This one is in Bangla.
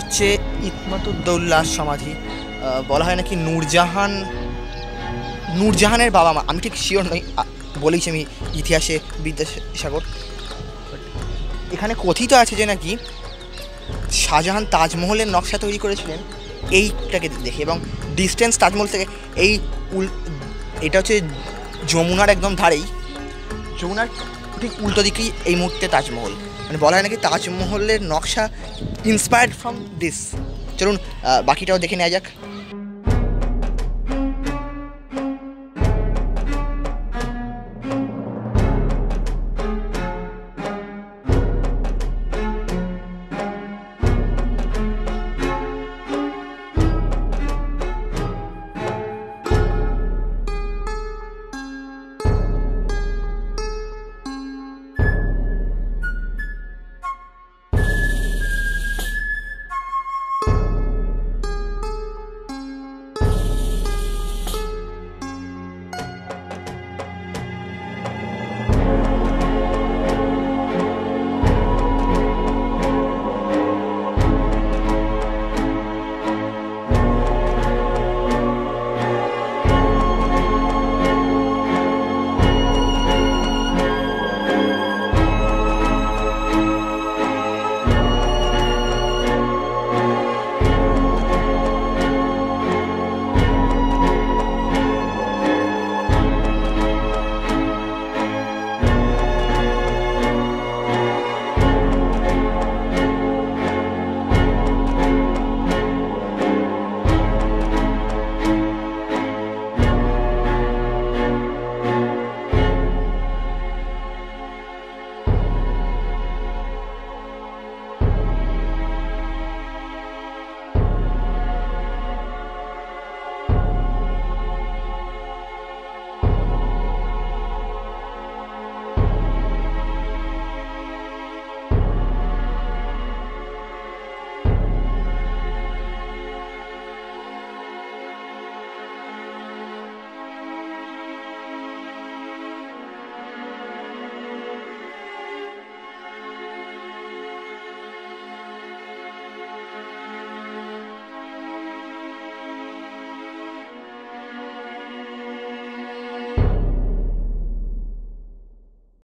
হচ্ছে ইতমাতুদ্দৌল্লার সমাধি। বলা হয় নাকি নূরজাহান নূরজাহানের বাবা মা। আমি ঠিক শিওর নই আ, বলেইছি আমি ইতিহাসে বিদ্যাসাগর। এখানে কথিত আছে যে নাকি শাহজাহান তাজমহলের নকশা তৈরি করেছিলেন এইটাকে দেখে। এবং ডিস্টেন্স তাজমহল থেকে এই উল এটা হচ্ছে যমুনার একদম ধারেই। যমুনার ঠিক উল্টো দিকেই এই মুহূর্তে তাজমহল। মানে বলা হয় নাকি তাজমহলের নকশা ইন্সপায়ার্ড ফ্রম দিস চলুন বাকিটাও দেখে নেওয়া যাক।